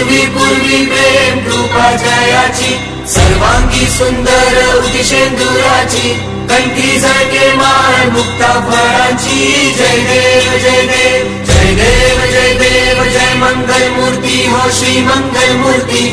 पूर्वी पूर्वी प्रेम कृपा जयाची, सर्वांगी सुंदर उदिशेंदुराची कंठी झळके माळ मुक्ता फळांची. जय देव जय देव जय देव जय देव, जय मंगल मूर्ती हो श्री मंगल मूर्ती